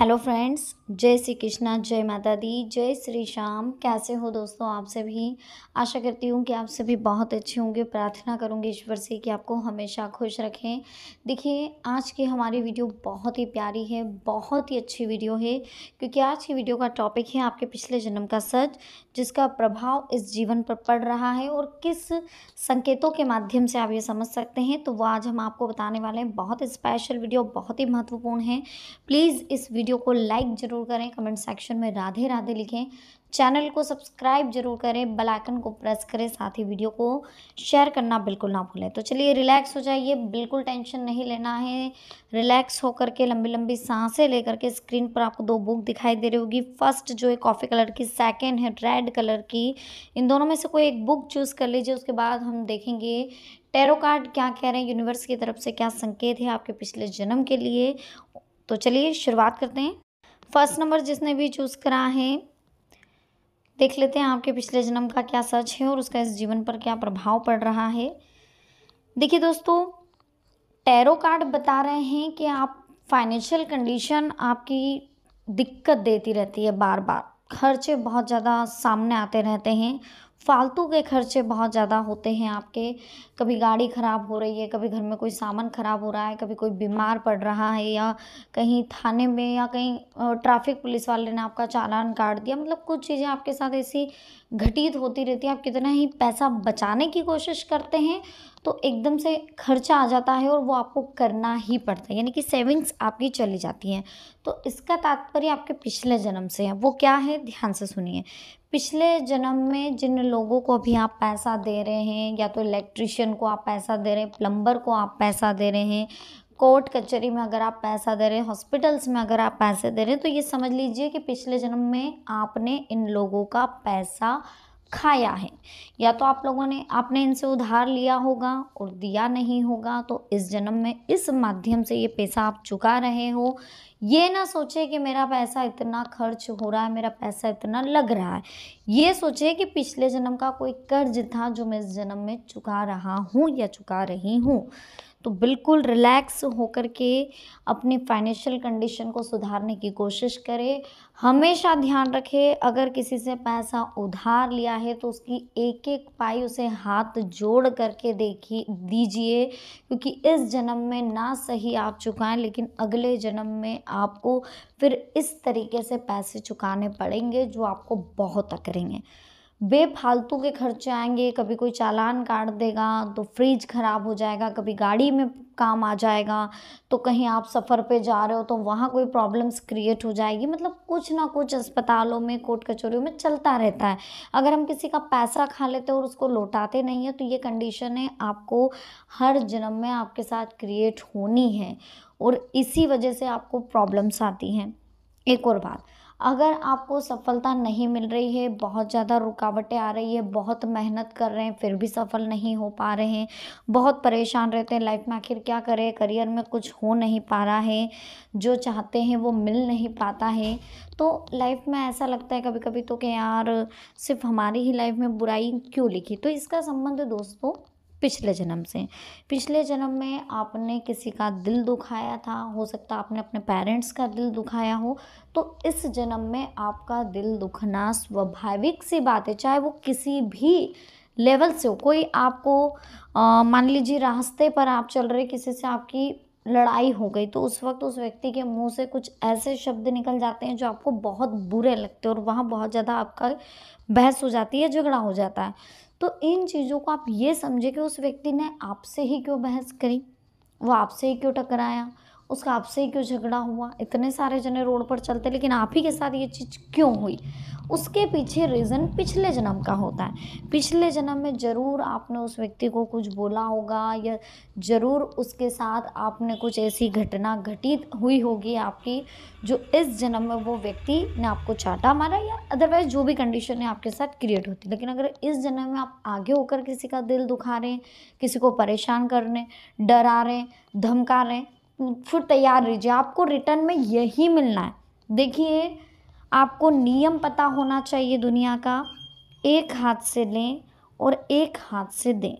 Hello friends, जय श्री कृष्णा, जय माता दी, जय श्री श्याम। कैसे हो दोस्तों आप सभी? आशा करती हूँ कि आप सभी बहुत अच्छे होंगे। प्रार्थना करूँगी ईश्वर से कि आपको हमेशा खुश रखें। देखिए, आज की हमारी वीडियो बहुत ही प्यारी है, बहुत ही अच्छी वीडियो है, क्योंकि आज की वीडियो का टॉपिक है आपके पिछले जन्म का सच, जिसका प्रभाव इस जीवन पर पड़ रहा है और किस संकेतों के माध्यम से आप ये समझ सकते हैं। तो वो आज हम आपको बताने वाले हैं। बहुत स्पेशल वीडियो, बहुत ही महत्वपूर्ण है। प्लीज़ इस वीडियो को लाइक ज़रूर करें, कमेंट सेक्शन में राधे राधे लिखें। चैनल को सब्सक्राइब ज़रूर करें, बेल आइकन को प्रेस करें, साथ ही वीडियो को शेयर करना बिल्कुल ना भूलें। तो चलिए रिलैक्स हो जाइए, बिल्कुल टेंशन नहीं लेना है। रिलैक्स होकर के, लंबी लंबी साँसें लेकर के स्क्रीन पर आपको दो बुक दिखाई दे रही होगी। फ़र्स्ट जो है कॉफ़ी कलर की, सेकेंड है रेड कलर की। इन दोनों में से कोई एक बुक चूज़ कर लीजिए, उसके बाद हम देखेंगे टेरो कार्ड क्या कह रहे हैं, यूनिवर्स की तरफ़ से क्या संकेत है आपके पिछले जन्म के लिए। तो चलिए शुरुआत करते हैं। फ़र्स्ट नंबर जिसने भी चूज़ करा है, देख लेते हैं आपके पिछले जन्म का क्या सच है और उसका इस जीवन पर क्या प्रभाव पड़ रहा है। देखिए दोस्तों टैरो कार्ड बता रहे हैं कि आप फाइनेंशियल कंडीशन आपकी दिक्कत देती रहती है बार बार खर्चे बहुत ज़्यादा सामने आते रहते हैं फालतू के खर्चे बहुत ज़्यादा होते हैं आपके। कभी गाड़ी ख़राब हो रही है, कभी घर में कोई सामान ख़राब हो रहा है, कभी कोई बीमार पड़ रहा है या कहीं थाने में या कहीं ट्रैफ़िक पुलिस वाले ने आपका चालान काट दिया। मतलब कुछ चीज़ें आपके साथ ऐसी घटित होती रहती है। आप कितना ही पैसा बचाने की कोशिश करते हैं तो एकदम से खर्चा आ जाता है और वो आपको करना ही पड़ता है। यानी कि सेविंग्स आपकी चली जाती हैं। तो इसका तात्पर्य आपके पिछले जन्म से है। वो क्या है? ध्यान से सुनिए। पिछले जन्म में जिन लोगों को अभी आप पैसा दे रहे हैं, या तो इलेक्ट्रिशियन को आप पैसा दे रहे हैं प्लम्बर को आप पैसा दे रहे हैं कोर्ट कचहरी में अगर आप पैसा दे रहे हैं हॉस्पिटल्स में अगर आप पैसे दे रहे हैं तो ये समझ लीजिए कि पिछले जन्म में आपने इन लोगों का पैसा खाया है। या तो आप लोगों ने, आपने इनसे उधार लिया होगा और दिया नहीं होगा तो इस जन्म में इस माध्यम से ये पैसा आप चुका रहे हो। ये ना सोचे कि मेरा पैसा इतना खर्च हो रहा है, मेरा पैसा इतना लग रहा है। ये सोचे कि पिछले जन्म का कोई कर्ज था जो मैं इस जन्म में चुका रहा हूँ या चुका रही हूँ। तो बिल्कुल रिलैक्स होकर के अपनी फाइनेंशियल कंडीशन को सुधारने की कोशिश करें। हमेशा ध्यान रखें, अगर किसी से पैसा उधार लिया है तो उसकी एक एक पाई उसे हाथ जोड़ करके देखिए दीजिए, क्योंकि इस जन्म में ना सही आप चुकाएँ, लेकिन अगले जन्म में आपको फिर इस तरीके से पैसे चुकाने पड़ेंगे जो आपको बहुत अकरेंगे बेफालतू के खर्चे आएँगे, कभी कोई चालान काट देगा तो फ्रिज ख़राब हो जाएगा, कभी गाड़ी में काम आ जाएगा तो कहीं आप सफ़र पे जा रहे हो तो वहाँ कोई प्रॉब्लम्स क्रिएट हो जाएगी। मतलब कुछ ना कुछ अस्पतालों में, कोर्ट कचहरियों में चलता रहता है। अगर हम किसी का पैसा खा लेते हैं और उसको लौटाते नहीं है तो ये कंडीशन है आपको हर जन्म में आपके साथ क्रिएट होनी है और इसी वजह से आपको प्रॉब्लम्स आती हैं। एक और बात अगर आपको सफलता नहीं मिल रही है, बहुत ज़्यादा रुकावटें आ रही है, बहुत मेहनत कर रहे हैं, फिर भी सफल नहीं हो पा रहे हैं, बहुत परेशान रहते हैं, लाइफ में आखिर क्या करें, करियर में कुछ हो नहीं पा रहा है, जो चाहते हैं वो मिल नहीं पाता है। तो लाइफ में ऐसा लगता है कभी कभी तो कि यार, सिर्फ़ हमारी ही लाइफ में बुराई क्यों लिखी? तो इसका संबंध दोस्तों पिछले जन्म से। पिछले जन्म में आपने किसी का दिल दुखाया था, हो सकता आपने अपने पेरेंट्स का दिल दुखाया हो तो इस जन्म में आपका दिल दुखना स्वाभाविक सी बात है। चाहे वो किसी भी लेवल से हो, कोई आपको मान लीजिए रास्ते पर आप चल रहे, किसी से आपकी लड़ाई हो गई तो उस वक्त उस व्यक्ति के मुँह से कुछ ऐसे शब्द निकल जाते हैं जो आपको बहुत बुरे लगते हैं और वहाँ बहुत ज़्यादा आपका बहस हो जाती है, झगड़ा हो जाता है। तो इन चीज़ों को आप ये समझे कि उस व्यक्ति ने आपसे ही क्यों बहस करी? वो आपसे ही क्यों टकराया? उसका आपसे ही क्यों झगड़ा हुआ? इतने सारे जने रोड पर चलते, लेकिन आप ही के साथ ये चीज़ क्यों हुई? उसके पीछे रीज़न पिछले जन्म का होता है। पिछले जन्म में ज़रूर आपने उस व्यक्ति को कुछ बोला होगा, या ज़रूर उसके साथ आपने कुछ ऐसी घटना घटित हुई होगी। आपकी जो इस जन्म में वो व्यक्ति ने आपको चाटा मारा, या अदरवाइज़ जो भी कंडीशन है आपके साथ क्रिएट होती। लेकिन अगर इस जन्म में आप आगे होकर किसी का दिल दुखा रहे हैं, किसी को परेशान कर रहे हैं, डरा रहे हैं, धमका रहे फिर तैयार रहिए। आपको रिटर्न में यही मिलना है। देखिए, आपको नियम पता होना चाहिए दुनिया का। एक हाथ से लें और एक हाथ से दें।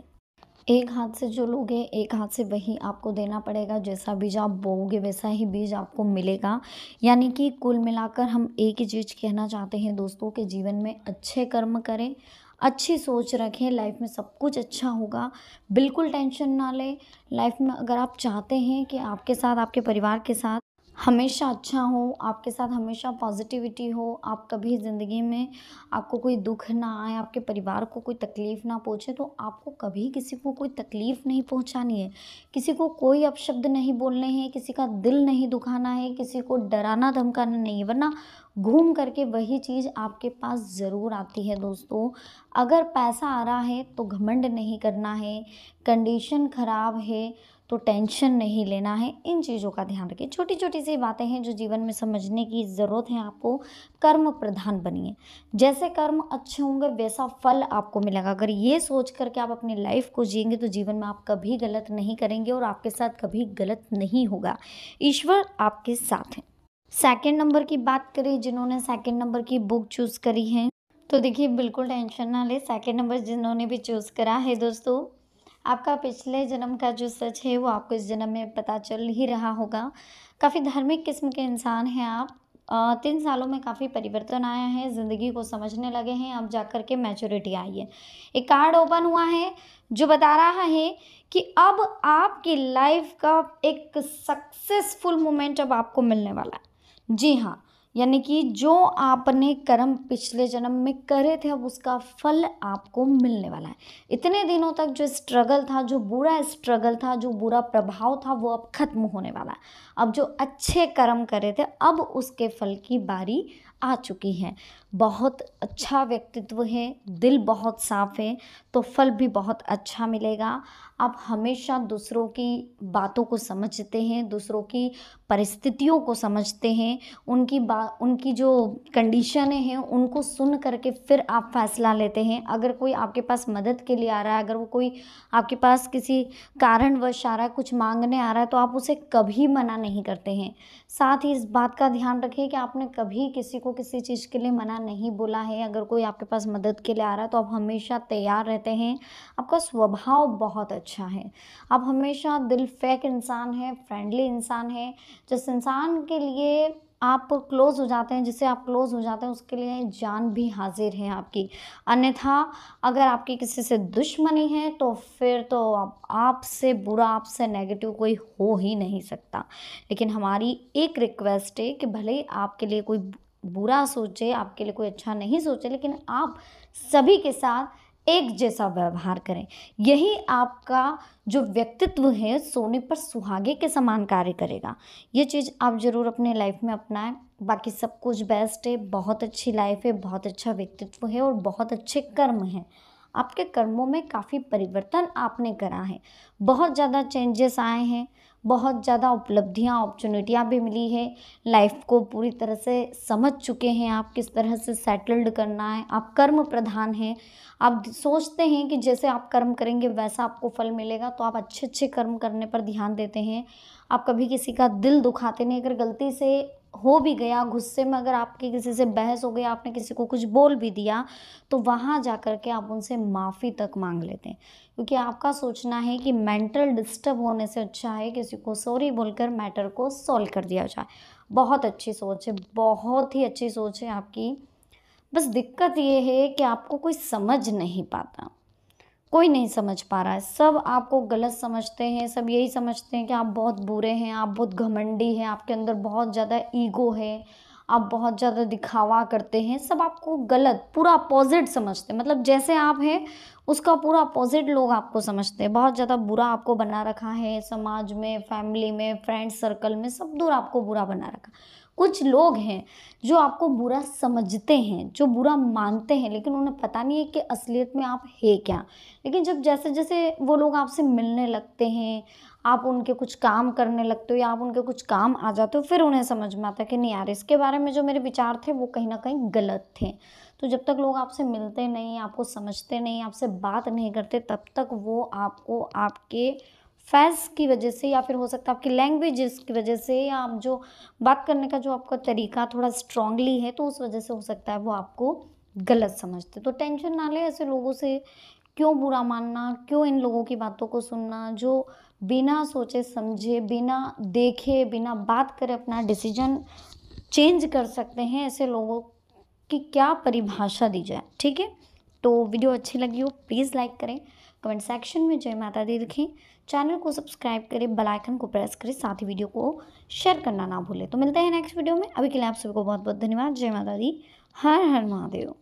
एक हाथ से जो लोगे एक हाथ से वही आपको देना पड़ेगा। जैसा बीज आप बोओगे, वैसा ही बीज आपको मिलेगा। यानी कि कुल मिलाकर हम एक ही चीज़ कहना चाहते हैं, दोस्तों, के जीवन में अच्छे कर्म करें अच्छी सोच रखें, लाइफ में सब कुछ अच्छा होगा। बिल्कुल टेंशन ना लें। लाइफ में अगर आप चाहते हैं कि आपके साथ, आपके परिवार के साथ हमेशा अच्छा हो, आपके साथ हमेशा पॉजिटिविटी हो, आप कभी ज़िंदगी में आपको कोई दुख ना आए, आपके परिवार को कोई तकलीफ़ ना पहुँचे तो आपको कभी किसी को कोई तकलीफ़ नहीं पहुँचानी है। किसी को कोई अपशब्द नहीं बोलने हैं, किसी का दिल नहीं दुखाना है, किसी को डराना धमकाना नहीं है, वरना घूम करके वही चीज़ आपके पास ज़रूर आती है दोस्तों। अगर पैसा आ रहा है तो घमंड नहीं करना है कंडीशन ख़राब है तो टेंशन नहीं लेना है। इन चीज़ों का ध्यान रखिए। छोटी छोटी सी बातें हैं जो जीवन में समझने की ज़रूरत है। आपको कर्म प्रधान बनिए। जैसे कर्म अच्छे होंगे, वैसा फल आपको मिलेगा। अगर ये सोच करके आप अपनी लाइफ को जिएँगे तो जीवन में आप कभी गलत नहीं करेंगे और आपके साथ कभी गलत नहीं होगा। ईश्वर आपके साथ हैं। सेकेंड नंबर की बात करें, जिन्होंने सेकेंड नंबर की बुक चूज़ करी है तो देखिए, बिल्कुल टेंशन ना ले। सेकेंड नंबर जिन्होंने भी चूज़ करा है दोस्तों आपका पिछले जन्म का जो सच है, वो आपको इस जन्म में पता चल ही रहा होगा। काफ़ी धार्मिक किस्म के इंसान हैं आप। तीन सालों में काफ़ी परिवर्तन आया है, ज़िंदगी को समझने लगे हैं। अब जा कर के मैच्योरिटी आई है एक कार्ड ओपन हुआ है, जो बता रहा है कि अब आपकी लाइफ का एक सक्सेसफुल मोमेंट अब आपको मिलने वाला है। जी हाँ यानी कि जो आपने कर्म पिछले जन्म में करे थे, अब उसका फल आपको मिलने वाला है। इतने दिनों तक जो स्ट्रगल था, जो बुरा स्ट्रगल था, जो बुरा प्रभाव था, वो अब खत्म होने वाला है। अब जो अच्छे कर्म करे थे, अब उसके फल की बारी आ चुकी है। बहुत अच्छा व्यक्तित्व है, दिल बहुत साफ़ है तो फल भी बहुत अच्छा मिलेगा। आप हमेशा दूसरों की बातों को समझते हैं, दूसरों की परिस्थितियों को समझते हैं, उनकी बा, उनकी जो कंडीशनें हैं, उनको सुन करके फिर आप फैसला लेते हैं। अगर कोई आपके पास मदद के लिए आ रहा है, अगर वो कोई आपके पास किसी कारणवश आ रहा है, कुछ मांगने आ रहा है तो आप उसे कभी मना नहीं करते हैं। साथ ही इस बात का ध्यान रखें कि आपने कभी किसी को किसी चीज़ के लिए मना नहीं बोला है। अगर कोई आपके पास मदद के लिए आ रहा है तो आप हमेशा तैयार रहते हैं। आपका स्वभाव बहुत अच्छा है। आप हमेशा दिल फेक इंसान है फ्रेंडली इंसान है। जिस इंसान के लिए आप क्लोज़ हो जाते हैं, जिससे आप क्लोज़ हो जाते हैं, उसके लिए जान भी हाजिर है आपकी। अन्यथा, अगर आपकी किसी से दुश्मनी है तो फिर तो आपसे आप बुरा, आपसे नेगेटिव कोई हो ही नहीं सकता। लेकिन हमारी एक रिक्वेस्ट है कि भले ही आपके लिए कोई बुरा सोचे, आपके लिए कोई अच्छा नहीं सोचे, लेकिन आप सभी के साथ एक जैसा व्यवहार करें। यही आपका जो व्यक्तित्व है, सोने पर सुहागे के समान कार्य करेगा। ये चीज़ आप ज़रूर अपने लाइफ में अपनाएँ। बाकी सब कुछ बेस्ट है, बहुत अच्छी लाइफ है, बहुत अच्छा व्यक्तित्व है और बहुत अच्छे कर्म हैं। आपके कर्मों में काफ़ी परिवर्तन आपने करा है। बहुत ज़्यादा चेंजेस आए हैं। बहुत ज़्यादा उपलब्धियाँ अपॉर्चुनिटियाँ भी मिली है। लाइफ को पूरी तरह से समझ चुके हैं आप, किस तरह से सेटल्ड करना है। आप कर्म प्रधान हैं। आप सोचते हैं कि जैसे आप कर्म करेंगे, वैसा आपको फल मिलेगा तो आप अच्छे अच्छे कर्म करने पर ध्यान देते हैं। आप कभी किसी का दिल दुखाते नहीं। अगर गलती से हो भी गया, गुस्से में अगर आपकी किसी से बहस हो गई, आपने किसी को कुछ बोल भी दिया तो वहाँ जा कर के आप उनसे माफ़ी तक मांग लेते हैं। क्योंकि आपका सोचना है कि मेंटल डिस्टर्ब होने से अच्छा है, किसी को सॉरी बोलकर मैटर को सॉल्व कर दिया जाए। बहुत अच्छी सोच है, बहुत ही अच्छी सोच है आपकी। बस दिक्कत ये है कि आपको कोई समझ नहीं पाता। कोई नहीं समझ पा रहा है। सब आपको गलत समझते हैं, सब यही समझते हैं कि आप बहुत बुरे हैं, आप बहुत घमंडी हैं, आपके अंदर बहुत ज़्यादा ईगो है, आप बहुत ज़्यादा दिखावा करते हैं। सब आपको गलत, पूरा अपोजिट समझते हैं। मतलब जैसे आप हैं, उसका पूरा अपोजिट लोग आपको समझते हैं। बहुत ज़्यादा बुरा आपको बना रखा है समाज में फैमिली में फ्रेंड सर्कल में, सब दूर आपको बुरा बना रखा कुछ लोग हैं जो आपको बुरा समझते हैं, जो बुरा मानते हैं, लेकिन उन्हें पता नहीं है कि असलियत में आप है क्या। लेकिन जब जैसे जैसे वो लोग आपसे मिलने लगते हैं, आप उनके कुछ काम करने लगते हो या आप उनके कुछ काम आ जाते हो, फिर उन्हें समझ में आता है कि नहीं यार, इसके बारे में जो मेरे विचार थे, वो कहीं ना कहीं गलत थे। तो जब तक लोग आपसे मिलते नहीं, आपको समझते नहीं, आपसे बात नहीं करते, तब तक वो आपको, आपके फैज़ की वजह से या फिर हो सकता है आपकी लैंग्वेज की वजह से या आप जो बात करने का जो आपका तरीका थोड़ा स्ट्रांगली है तो उस वजह से हो सकता है वो आपको गलत समझते तो टेंशन ना ले ऐसे लोगों से, क्यों बुरा मानना, क्यों इन लोगों की बातों को सुनना, जो बिना सोचे समझे, बिना देखे, बिना बात करे अपना डिसीज़न चेंज कर सकते हैं, ऐसे लोगों की क्या परिभाषा दी जाए, ठीक है? तो वीडियो अच्छी लगी हो प्लीज़ लाइक करें। कमेंट सेक्शन में जय माता दी लिखें चैनल को सब्सक्राइब करें, बेल आइकन को प्रेस करें, साथ ही वीडियो को शेयर करना ना भूलें। तो मिलते हैं नेक्स्ट वीडियो में। अभी के लिए आप सभी को बहुत बहुत धन्यवाद। जय माता दी। हर हर महादेव।